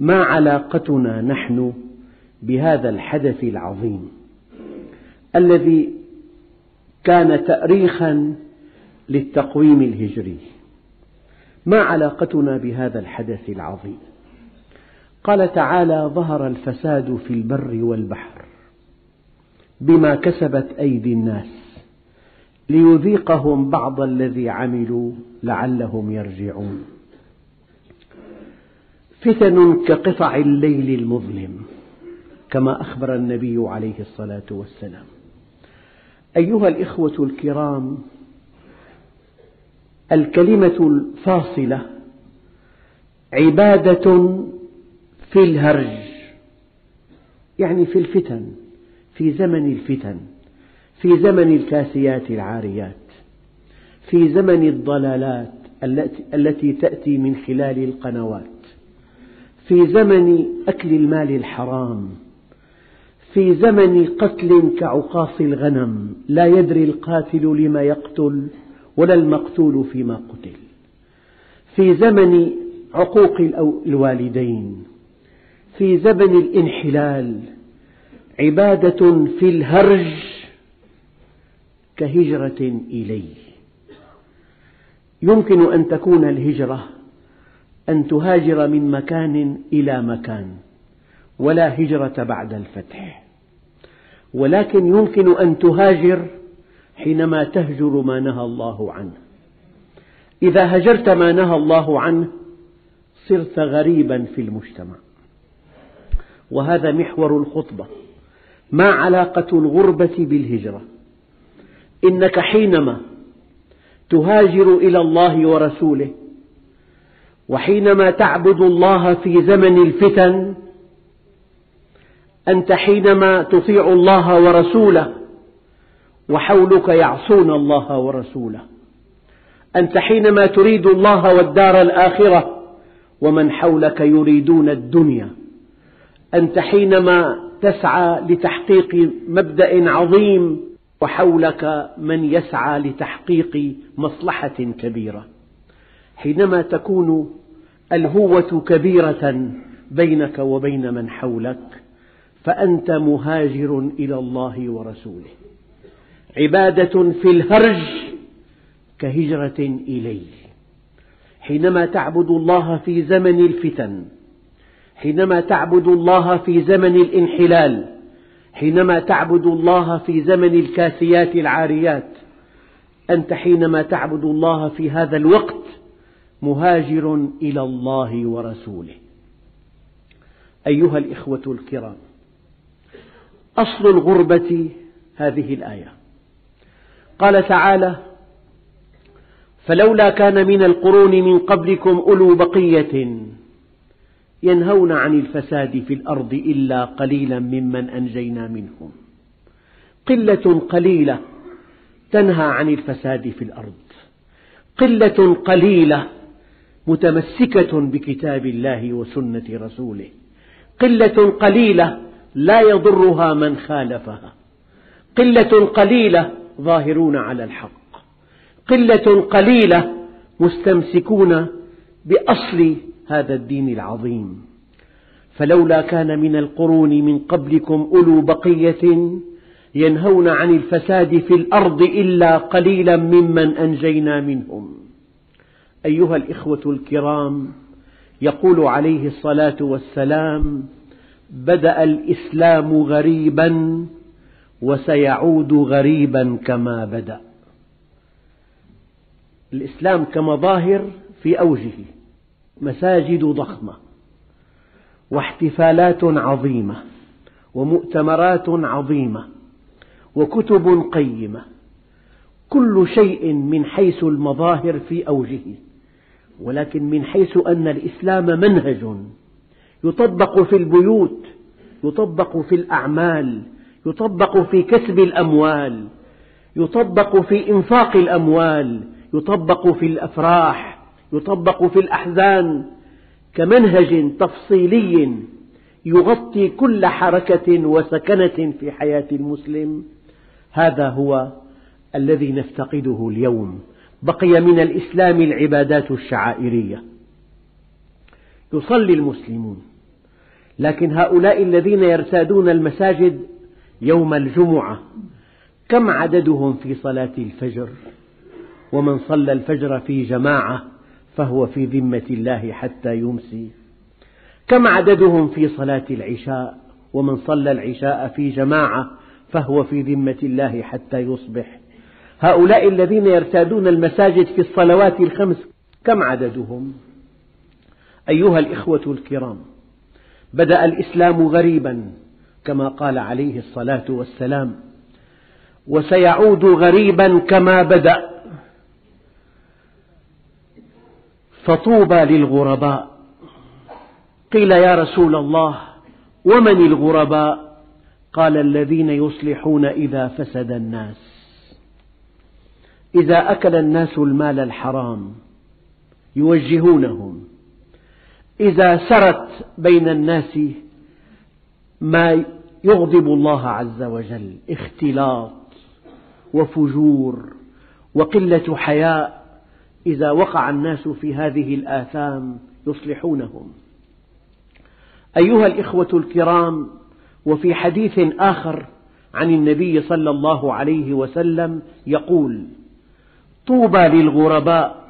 ما علاقتنا نحن بهذا الحدث العظيم الذي كان تأريخا للتقويم الهجري. ما علاقتنا بهذا الحدث العظيم؟ قال تعالى ظهر الفساد في البر والبحر بما كسبت أيدي الناس ليذيقهم بعض الذي عملوا لعلهم يرجعون. فتن كقطع الليل المظلم كما أخبر النبي عليه الصلاة والسلام. أيها الإخوة الكرام الكلمة الفاصلة عبادة في الهرج يعني في الفتن في زمن الفتن في زمن الكاسيات العاريات في زمن الضلالات التي تأتي من خلال القنوات. في زمن أكل المال الحرام في زمن قتل كعقاص الغنم لا يدري القاتل لما يقتل ولا المقتول فيما قتل. في زمن عقوق الوالدين في زمن الانحلال عبادة في الهرج كهجرة إليه. يمكن أن تكون الهجرة أن تهاجر من مكان إلى مكان ولا هجرة بعد الفتح. ولكن يمكن أن تهاجر حينما تهجر ما نهى الله عنه. إذا هجرت ما نهى الله عنه صرت غريبا في المجتمع. وهذا محور الخطبة. ما علاقة الغربة بالهجرة؟ إنك حينما تهاجر إلى الله ورسوله وحينما تعبد الله في زمن الفتن أنت حينما تطيع الله ورسوله وحولك يعصون الله ورسوله. أنت حينما تريد الله والدار الآخرة ومن حولك يريدون الدنيا. أنت حينما تسعى لتحقيق مبدأ عظيم وحولك من يسعى لتحقيق مصلحة كبيرة. حينما تكون الهوة كبيرة بينك وبين من حولك فأنت مهاجر إلى الله ورسوله. عبادة في الهرج كهجرة إليه. حينما تعبد الله في زمن الفتن حينما تعبد الله في زمن الانحلال حينما تعبد الله في زمن الكاسيات العاريات أنت حينما تعبد الله في هذا الوقت مهاجر إلى الله ورسوله. أيها الإخوة الكرام أصل الغربة هذه الآية. قال تعالى فلولا كان من القرون من قبلكم أولو بقية ينهون عن الفساد في الأرض إلا قليلا ممن أنجينا منهم. قلة قليلة تنهى عن الفساد في الأرض. قلة قليلة متمسكة بكتاب الله وسنة رسوله. قلة قليلة لا يضرها من خالفها. قلة قليلة ظاهرون على الحق. قلة قليلة مستمسكون بأصل هذا الدين العظيم. فلولا كان من القرون من قبلكم أولو بقية ينهون عن الفساد في الأرض إلا قليلا ممن أنجينا منهم. أيها الإخوة الكرام يقول عليه الصلاة والسلام بدأ الإسلام غريبا وسيعود غريبا كما بدأ. الإسلام كمظاهر في أوجه مساجد ضخمة واحتفالات عظيمة ومؤتمرات عظيمة وكتب قيمة كل شيء من حيث المظاهر في أوجه. ولكن من حيث أن الإسلام منهج. يطبق في البيوت يطبق في الأعمال يطبق في كسب الأموال يطبق في إنفاق الأموال يطبق في الأفراح يطبق في الأحزان. كمنهج تفصيلي يغطي كل حركة وسكنة في حياة المسلم. هذا هو الذي نفتقده اليوم. بقي من الإسلام العبادات الشعائرية. يصلي المسلمون. لكن هؤلاء الذين يرتادون المساجد يوم الجمعة كم عددهم في صلاة الفجر؟ ومن صلى الفجر في جماعة فهو في ذمة الله حتى يمسي. كم عددهم في صلاة العشاء؟ ومن صلى العشاء في جماعة فهو في ذمة الله حتى يصبح. هؤلاء الذين يرتادون المساجد في الصلوات الخمس كم عددهم؟ أيها الإخوة الكرام بدأ الإسلام غريبا كما قال عليه الصلاة والسلام وسيعود غريبا كما بدأ. فطوبى للغرباء قيل يا رسول الله ومن الغرباء؟ قال الذين يصلحون إذا فسد الناس. إذا أكل الناس المال الحرام يوجهونهم. إذا سرت بين الناس ما يغضب الله عز وجل اختلاط وفجور وقلة حياء إذا وقع الناس في هذه الآثام يصلحونهم. أيها الإخوة الكرام وفي حديث آخر عن النبي صلى الله عليه وسلم يقول طوبى للغرباء.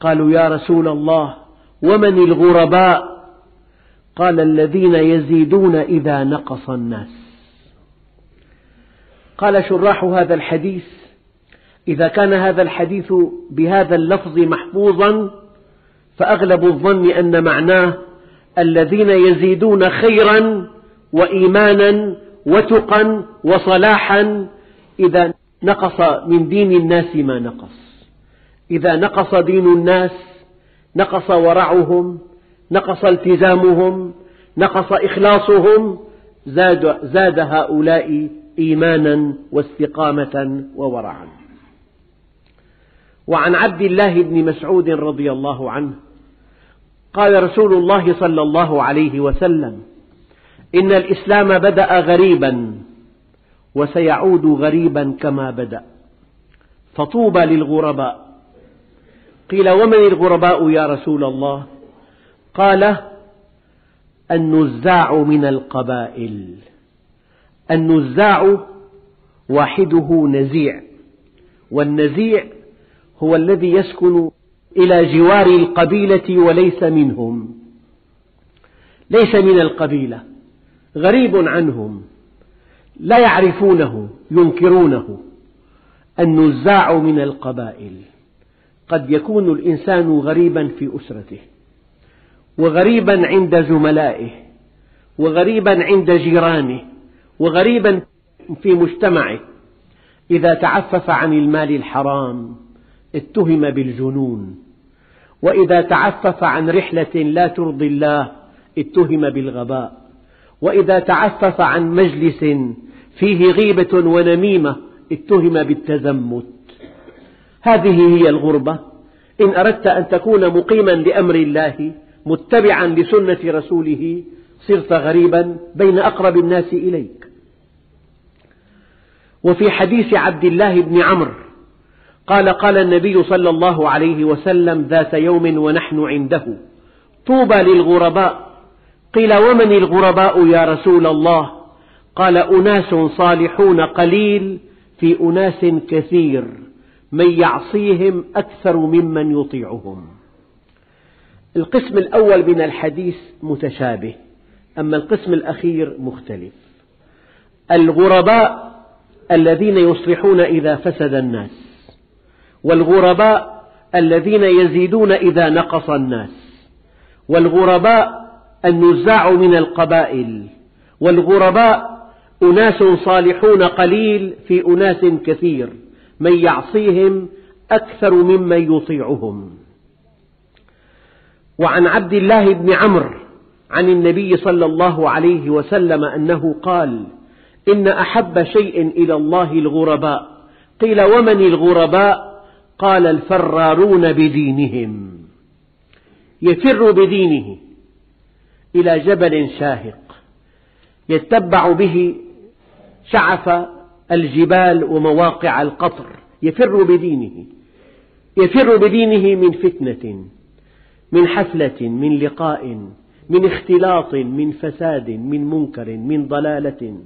قالوا يا رسول الله ومن الغرباء؟ قال الذين يزيدون إذا نقص الناس. قال شراح هذا الحديث إذا كان هذا الحديث بهذا اللفظ محفوظا فأغلب الظن أن معناه الذين يزيدون خيرا وإيمانا وتقا وصلاحا إذا نقص من دين الناس ما نقص. إذا نقص دين الناس نقص ورعهم نقص التزامهم نقص إخلاصهم زاد, زاد هؤلاء إيمانا واستقامة وورعا. وعن عبد الله بن مسعود رضي الله عنه قال رسول الله صلى الله عليه وسلم إن الإسلام بدأ غريبا وسيعود غريبا كما بدأ فطوبى للغرباء. قيل ومن الغرباء يا رسول الله؟ قال النزاع من القبائل. النزاع واحدة نزيع والنزيع هو الذي يسكن إلى جوار القبيلة وليس منهم. ليس من القبيلة غريب عنهم لا يعرفونه ينكرونه. النزاع من القبائل. قد يكون الإنسان غريبا في أسرته وغريبا عند زملائه وغريبا عند جيرانه وغريبا في مجتمعه. إذا تعفف عن المال الحرام اتهم بالجنون. وإذا تعفف عن رحلة لا ترضي الله اتهم بالغباء. وإذا تعفف عن مجلس فيه غيبة ونميمة اتهم بالتزمت هذه هي الغربة. إن أردت أن تكون مقيما لأمر الله متبعا لسنة رسوله صرت غريبا بين أقرب الناس إليك. وفي حديث عبد الله بن عمرو قال قال النبي صلى الله عليه وسلم ذات يوم ونحن عنده طوبى للغرباء. قيل ومن الغرباء يا رسول الله؟ قال أناس صالحون قليل في أناس كثير. من يعصيهم أكثر ممن يطيعهم. القسم الأول من الحديث متشابه أما القسم الأخير مختلف. الغرباء الذين يصلحون إذا فسد الناس والغرباء الذين يزيدون إذا نقص الناس والغرباء النزاع من القبائل والغرباء أناس صالحون قليل في أناس كثير. من يعصيهم أكثر ممن يطيعهم. وعن عبد الله بن عمرو عن النبي صلى الله عليه وسلم أنه قال إن أحب شيء إلى الله الغرباء. قيل ومن الغرباء؟ قال الفرارون بدينهم. يفر بدينه إلى جبل شاهق. يتبع به شعف الجبال ومواقع القطر يفر بدينه. يفر بدينه من فتنة من حفلة من لقاء من اختلاط من فساد من منكر من ضلالة.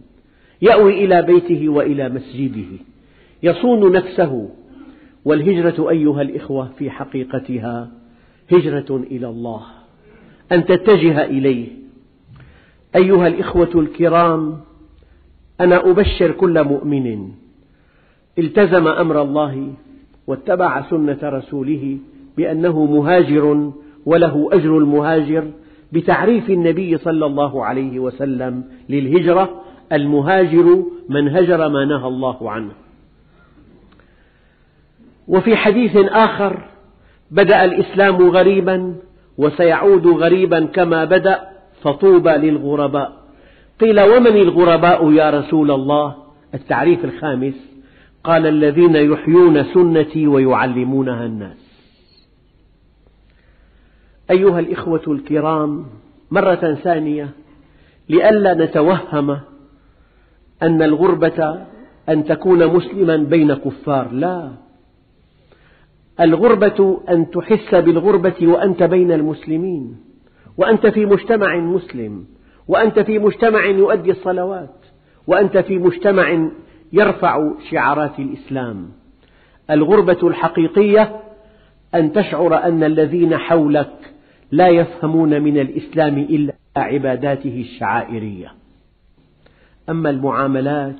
يأوي إلى بيته وإلى مسجده. يصون نفسه. والهجرة أيها الإخوة في حقيقتها هجرة إلى الله. أن تتجه إليه. أيها الإخوة الكرام أنا أبشر كل مؤمن. التزم أمر الله واتبع سنة رسوله بأنه مهاجر وله أجر المهاجر بتعريف النبي صلى الله عليه وسلم للهجرة المهاجر من هجر ما نهى الله عنه. وفي حديث آخر بدأ الإسلام غريبا وسيعود غريبا كما بدأ فطوبى للغرباء. قيل ومن الغرباء يا رسول الله؟ التعريف الخامس قال الذين يحيون سنتي ويعلمونها الناس. أيها الإخوة الكرام مرة ثانية لئلا نتوهم أن الغربة أن تكون مسلما بين كفار. لا. الغربة أن تحس بالغربة وأنت بين المسلمين وأنت في مجتمع مسلم. وأنت في مجتمع يؤدي الصلوات وأنت في مجتمع يرفع شعارات الإسلام. الغربة الحقيقية أن تشعر أن الذين حولك لا يفهمون من الإسلام إلا عباداته الشعائرية. أما المعاملات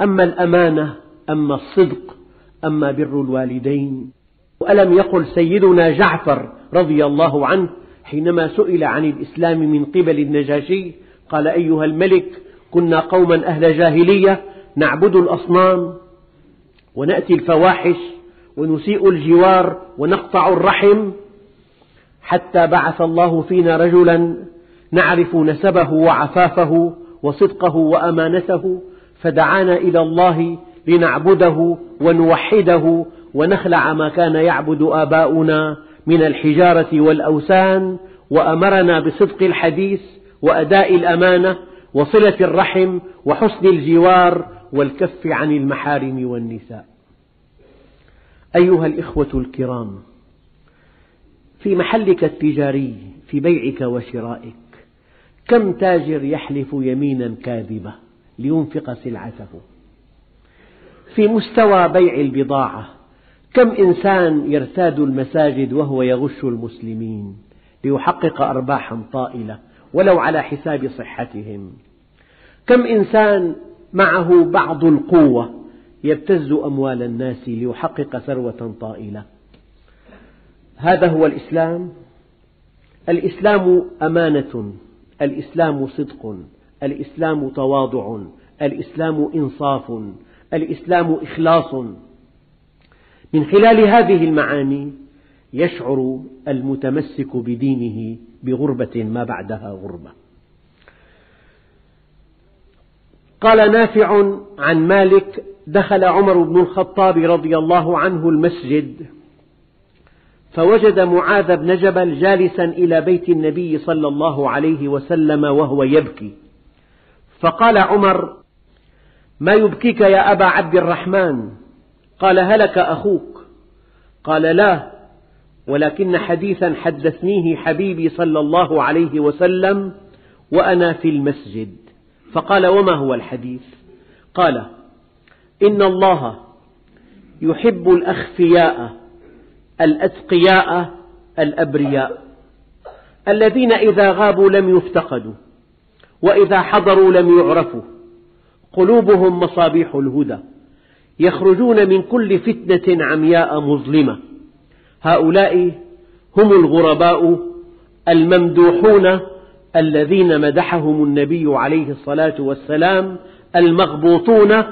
أما الأمانة أما الصدق أما بر الوالدين. وألم يقل سيدنا جعفر رضي الله عنه حينما سئل عن الإسلام من قبل النجاشي قال أيها الملك كنا قوما أهل جاهلية نعبد الأصنام ونأتي الفواحش ونسيء الجوار ونقطع الرحم حتى بعث الله فينا رجلا نعرف نسبه وعفافه وصدقه وأمانته فدعانا إلى الله لنعبده ونوحده ونخلع ما كان يعبد آباؤنا من الحجارة والأوثان وأمرنا بصدق الحديث وأداء الأمانة وصلة الرحم وحسن الجوار والكف عن المحارم والنساء. أيها الإخوة الكرام في محلك التجاري في بيعك وشرائك كم تاجر يحلف يمينا كاذبة لينفق سلعته؟ في مستوى بيع البضاعة كم إنسان يرتاد المساجد وهو يغش المسلمين ليحقق أرباحا طائلة ولو على حساب صحتهم؟ كم إنسان معه بعض القوة يبتز أموال الناس ليحقق ثروة طائلة؟ هذا هو الإسلام. الإسلام أمانة الإسلام صدق الإسلام تواضع الإسلام إنصاف الإسلام إخلاص. من خلال هذه المعاني يشعر المتمسك بدينه بغربة ما بعدها غربة. قال نافع عن مالك دخل عمر بن الخطاب رضي الله عنه المسجد فوجد معاذ بن جبل جالسا إلى بيت النبي صلى الله عليه وسلم وهو يبكي. فقال عمر ما يبكيك يا أبا عبد الرحمن؟ قال هلك أخوك. قال لا ولكن حديثا حدثنيه حبيبي صلى الله عليه وسلم وأنا في المسجد. فقال وما هو الحديث؟ قال إن الله يحب الأخفياء الأتقياء الأبرياء الذين إذا غابوا لم يفتقدوا وإذا حضروا لم يعرفوا قلوبهم مصابيح الهدى. يخرجون من كل فتنة عمياء مظلمة. هؤلاء هم الغرباء الممدوحون الذين مدحهم النبي عليه الصلاة والسلام المغبوطون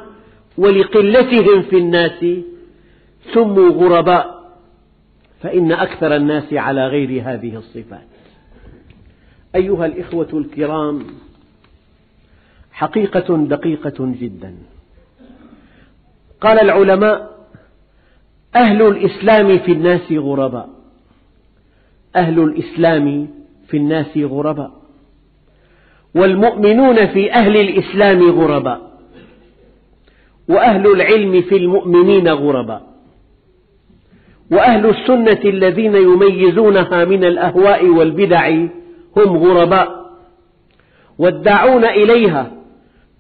ولقلتهم في الناس سموا غرباء فإن أكثر الناس على غير هذه الصفات. أيها الإخوة الكرام حقيقة دقيقة جدا. قال العلماء أهل الإسلام في الناس غرباء. أهل الإسلام في الناس غرباء. والمؤمنون في أهل الإسلام غرباء. وأهل العلم في المؤمنين غرباء. وأهل السنة الذين يميزونها من الأهواء والبدع هم غرباء. والداعون إليها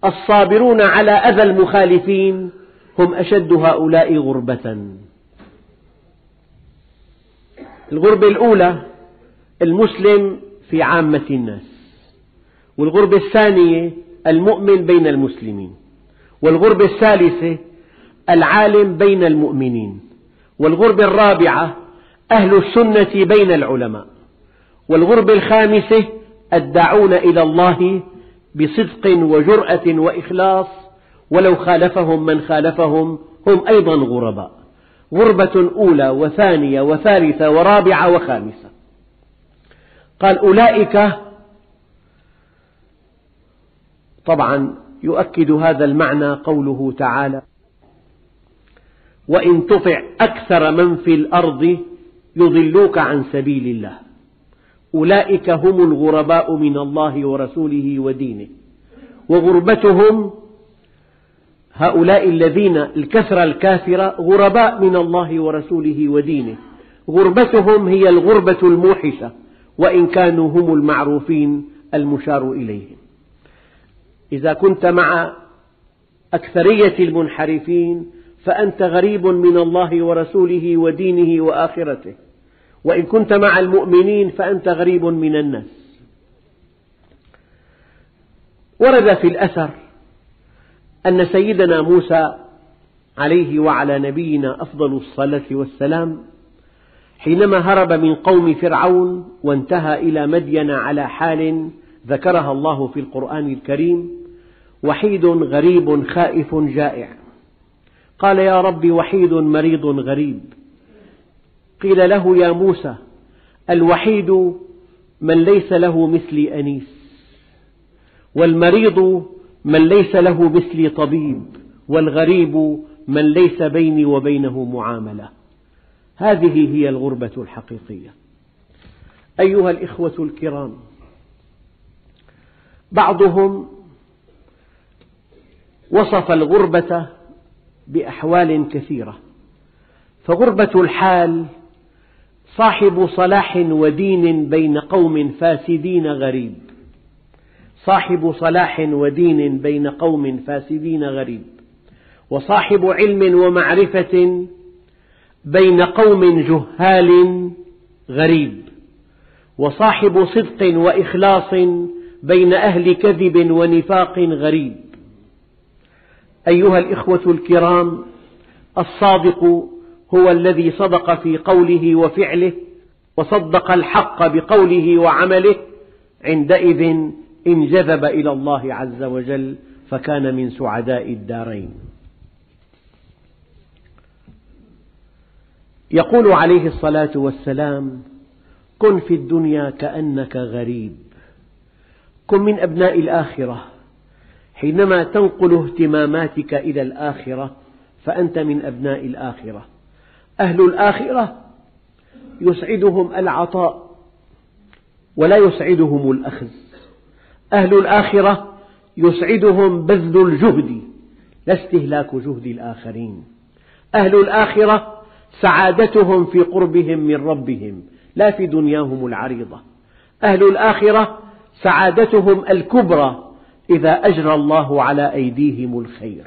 الصابرون على أذى المخالفين هم أشد هؤلاء غربة. الغربة الأولى المسلم في عامة الناس والغربة الثانية المؤمن بين المسلمين والغربة الثالثة العالم بين المؤمنين والغربة الرابعة أهل السنة بين العلماء والغربة الخامسة الداعون إلى الله بصدق وجرأة وإخلاص ولو خالفهم من خالفهم هم أيضا غرباء. غربة أولى وثانية وثالثة ورابعة وخامسة. قال أولئك طبعا يؤكد هذا المعنى قوله تعالى وإن تطع أكثر من في الأرض يضلوك عن سبيل الله. أولئك هم الغرباء من الله ورسوله ودينه. وغربتهم هؤلاء الذين الكثرة الكافرة غرباء من الله ورسوله ودينه. غربتهم هي الغربة الموحشة وإن كانوا هم المعروفين المشار إليهم. إذا كنت مع أكثرية المنحرفين فأنت غريب من الله ورسوله ودينه وآخرته. وإن كنت مع المؤمنين فأنت غريب من الناس. ورد في الأثر أن سيدنا موسى عليه وعلى نبينا أفضل الصلاة والسلام حينما هرب من قوم فرعون وانتهى إلى مدين على حال ذكرها الله في القرآن الكريم وحيد غريب خائف جائع. قال يا رب وحيد مريض غريب. قيل له يا موسى الوحيد من ليس له مثلي أنيس والمريض من ليس له مثلي طبيب والغريب من ليس بيني وبينه معاملة. هذه هي الغربة الحقيقية. أيها الإخوة الكرام بعضهم وصف الغربة بأحوال كثيرة. فغربة الحال صاحب صلاح ودين بين قوم فاسدين غريب. صاحب صلاح ودين بين قوم فاسدين غريب وصاحب علم ومعرفة بين قوم جهال غريب وصاحب صدق وإخلاص بين أهل كذب ونفاق غريب. أيها الإخوة الكرام الصادق هو الذي صدق في قوله وفعله وصدق الحق بقوله وعمله عندئذ انجذب إلى الله عز وجل فكان من سعداء الدارين. يقول عليه الصلاة والسلام كن في الدنيا كأنك غريب. كن من أبناء الآخرة. حينما تنقل اهتماماتك إلى الآخرة فأنت من أبناء الآخرة. أهل الآخرة يسعدهم العطاء ولا يسعدهم الأخذ. أهل الآخرة يسعدهم بذل الجهد لا استهلاك جهد الآخرين. أهل الآخرة سعادتهم في قربهم من ربهم لا في دنياهم العريضة. أهل الآخرة سعادتهم الكبرى إذا أجرى الله على أيديهم الخير.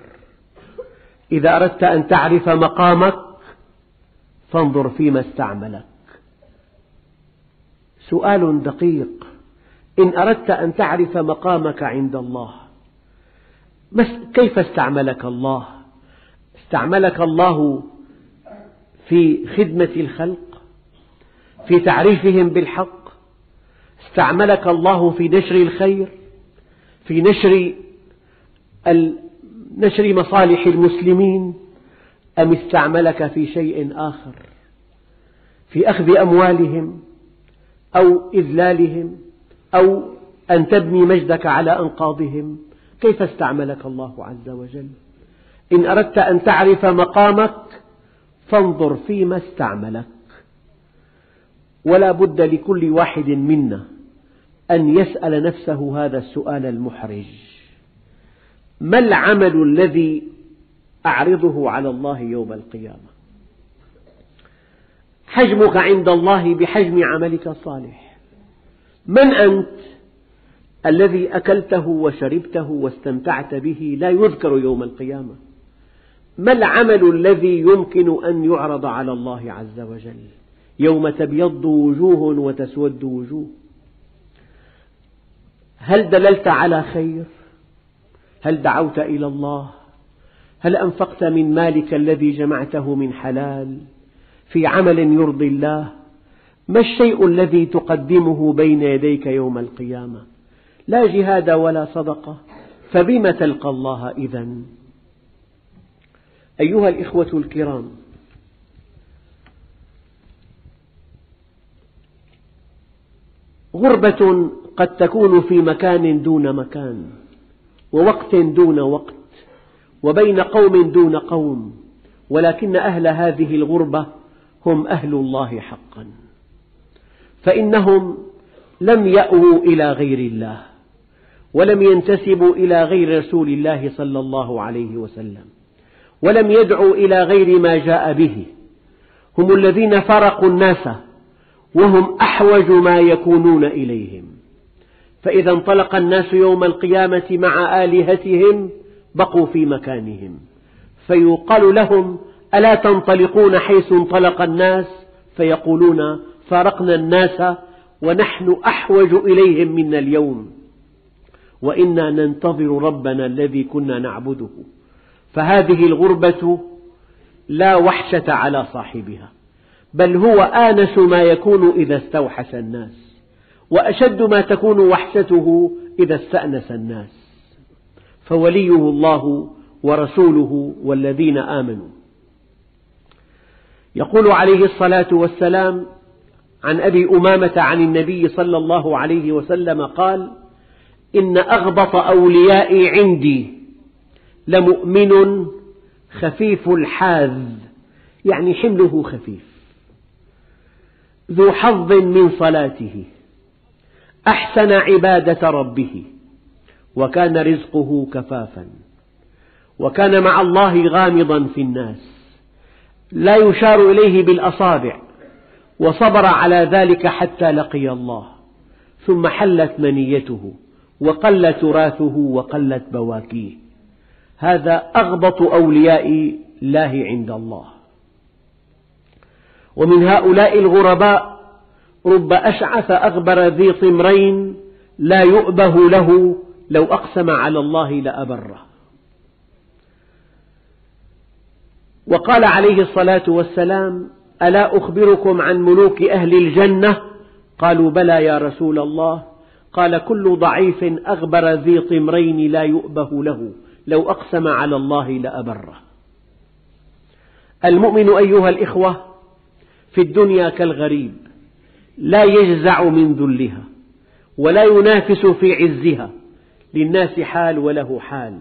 إذا أردت أن تعرف مقامك فانظر فيما استعملك. سؤال دقيق. إن أردت أن تعرف مقامك عند الله كيف استعملك الله؟ استعملك الله في خدمة الخلق؟ في تعريفهم بالحق؟ استعملك الله في نشر الخير؟ في نشر نشر مصالح المسلمين؟ أم استعملك في شيء آخر؟ في أخذ أموالهم أو إذلالهم؟ أو أن تبني مجدك على أنقاضهم. كيف استعملك الله عز وجل؟ إن أردت أن تعرف مقامك فانظر فيما استعملك. ولا بد لكل واحد منا أن يسأل نفسه هذا السؤال المحرج. ما العمل الذي أعرضه على الله يوم القيامة؟ حجمك عند الله بحجم عملك الصالح. من أنت الذي أكلته وشربته واستمتعت به لا يذكر يوم القيامة؟ ما العمل الذي يمكن أن يعرض على الله عز وجل؟ يوم تبيض وجوه وتسود وجوه. هل دللت على خير؟ هل دعوت إلى الله؟ هل أنفقت من مالك الذي جمعته من حلال؟ في عمل يرضي الله؟ ما الشيء الذي تقدمه بين يديك يوم القيامة؟ لا جهاد ولا صدقة فبم تلقى الله إذا أيها الإخوة الكرام غربة قد تكون في مكان دون مكان ووقت دون وقت وبين قوم دون قوم ولكن أهل هذه الغربة هم أهل الله حقا. فإنهم لم يأووا إلى غير الله ولم ينتسبوا إلى غير رسول الله صلى الله عليه وسلم ولم يدعوا إلى غير ما جاء به. هم الذين فرقوا الناس وهم أحوج ما يكونون إليهم. فإذا انطلق الناس يوم القيامة مع آلهتهم بقوا في مكانهم. فيقال لهم ألا تنطلقون حيث انطلق الناس؟ فيقولون فارقنا الناس ونحن أحوج إليهم منا اليوم. وإنا ننتظر ربنا الذي كنا نعبده. فهذه الغربة لا وحشة على صاحبها بل هو آنس ما يكون إذا استوحش الناس وأشد ما تكون وحشته إذا استأنس الناس. فوليه الله ورسوله والذين آمنوا. يقول عليه الصلاة والسلام عن أبي أمامة عن النبي صلى الله عليه وسلم قال إن أغبط أوليائي عندي لمؤمن خفيف الحاذ يعني حمله خفيف ذو حظ من صلاته أحسن عبادة ربه وكان رزقه كفافا وكان مع الله غامضا في الناس لا يشار إليه بالأصابع وصبر على ذلك حتى لقي الله. ثم حلت منيته وقل تراثه وقلت بواكيه. هذا أغبط أولياء الله عند الله. ومن هؤلاء الغرباء رب أشعث أغبر ذي طمرين لا يؤبه له لو أقسم على الله لأبره. وقال عليه الصلاة والسلام ألا أخبركم عن ملوك أهل الجنة؟ قالوا بلى يا رسول الله. قال كل ضعيف أغبر ذي طمرين لا يؤبه له. لو أقسم على الله لأبره. المؤمن أيها الإخوة في الدنيا كالغريب لا يجزع من ذلها ولا ينافس في عزها. للناس حال وله حال.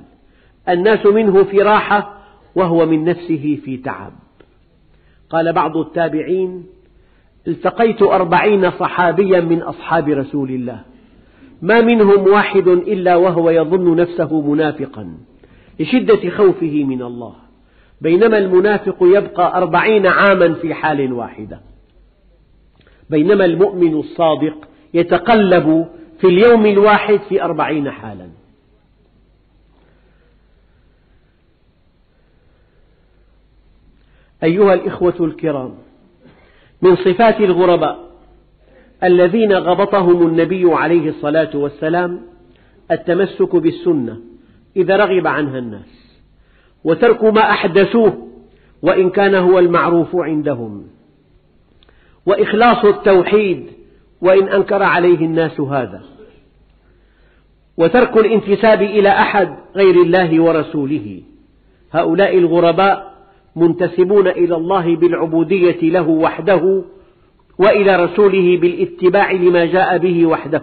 الناس منه في راحة وهو من نفسه في تعب. قال بعض التابعين التقيت أربعين صحابيا من أصحاب رسول الله. ما منهم واحد إلا وهو يظن نفسه منافقا لشدة خوفه من الله. بينما المنافق يبقى أربعين عاما في حال واحدة. بينما المؤمن الصادق يتقلب في اليوم الواحد في أربعين حالا. أيها الإخوة الكرام من صفات الغرباء الذين غبطهم النبي عليه الصلاة والسلام التمسك بالسنة إذا رغب عنها الناس وترك ما أحدثوه وإن كان هو المعروف عندهم وإخلاص التوحيد وإن أنكر عليه الناس هذا وترك الانتساب إلى أحد غير الله ورسوله هؤلاء الغرباء منتسبون إلى الله بالعبودية له وحده وإلى رسوله بالاتباع لما جاء به وحده.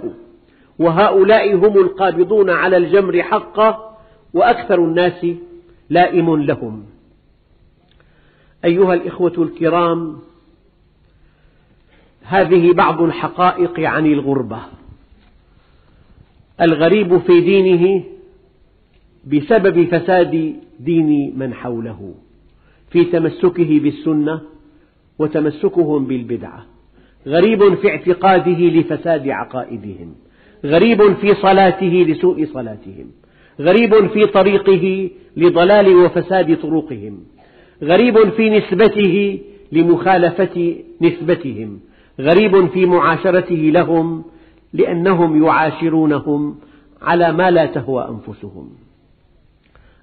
وهؤلاء هم القابضون على الجمر حقا وأكثر الناس لائم لهم. أيها الإخوة الكرام هذه بعض الحقائق عن الغربة. الغريب في دينه بسبب فساد دين من حوله. في تمسكه بالسنة وتمسكهم بالبدعة. غريب في اعتقاده لفساد عقائدهم. غريب في صلاته لسوء صلاتهم. غريب في طريقه لضلال وفساد طرقهم. غريب في نسبته لمخالفة نسبتهم. غريب في معاشرته لهم لأنهم يعاشرونهم على ما لا تهوى أنفسهم.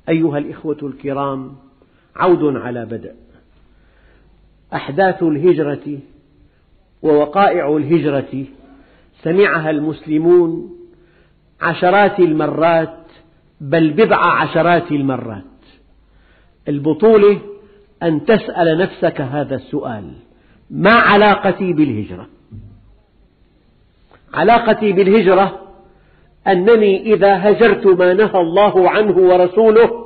أيها الإخوة الكرام عود على بدء أحداث الهجرة ووقائع الهجرة سمعها المسلمون عشرات المرات بل بضع عشرات المرات البطولة أن تسأل نفسك هذا السؤال ما علاقتي بالهجرة؟ علاقتي بالهجرة أنني إذا هجرت ما نهى الله عنه ورسوله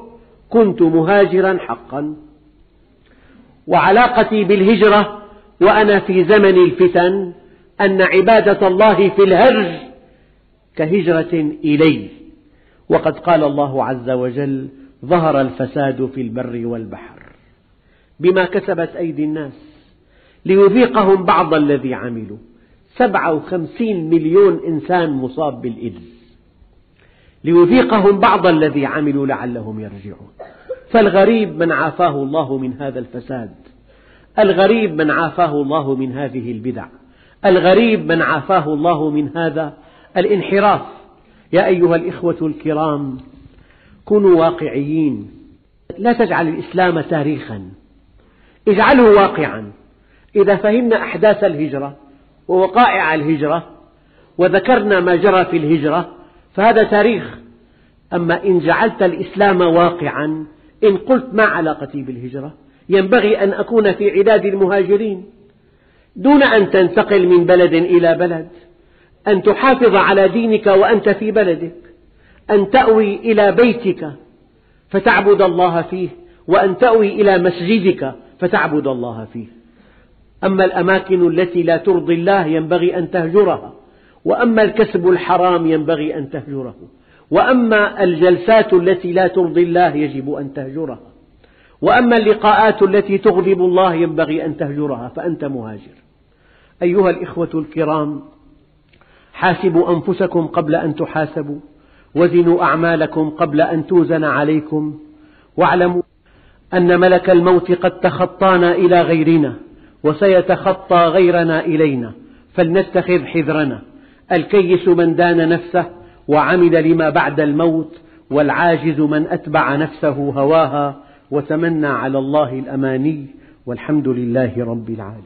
كنت مهاجرا حقا. وعلاقتي بالهجرة وأنا في زمن الفتن أن عبادة الله في الهرج كهجرة إلي. وقد قال الله عز وجل ظهر الفساد في البر والبحر بما كسبت أيدي الناس ليذيقهم بعض الذي عملوا. سبعة وخمسين مليون إنسان مصاب بالإيدز ليذيقهم بعض الذي عملوا لعلهم يرجعون. فالغريب من عافاه الله من هذا الفساد. الغريب من عافاه الله من هذه البدع. الغريب من عافاه الله من هذا الانحراف. يا أيها الإخوة الكرام كونوا واقعيين. لا تجعل الإسلام تاريخا. اجعله واقعا. إذا فهمنا أحداث الهجرة ووقائع الهجرة وذكرنا ما جرى في الهجرة فهذا تاريخ. أما إن جعلت الإسلام واقعا إن قلت ما علاقتي بالهجرة؟ ينبغي أن أكون في عداد المهاجرين. دون أن تنتقل من بلد إلى بلد أن تحافظ على دينك وأنت في بلدك أن تأوي إلى بيتك فتعبد الله فيه وأن تأوي إلى مسجدك فتعبد الله فيه. أما الأماكن التي لا ترضي الله ينبغي أن تهجرها. وأما الكسب الحرام ينبغي أن تهجره وأما الجلسات التي لا ترضي الله يجب أن تهجرها وأما اللقاءات التي تغضب الله ينبغي أن تهجرها فأنت مهاجر. أيها الإخوة الكرام حاسبوا أنفسكم قبل أن تحاسبوا وزنوا أعمالكم قبل أن توزن عليكم واعلموا أن ملك الموت قد تخطانا إلى غيرنا وسيتخطى غيرنا إلينا فلنتخذ حذرنا. الكيس من دان نفسه وعمل لما بعد الموت والعاجز من أتبع نفسه هواها وتمنى على الله الأماني والحمد لله رب العالمين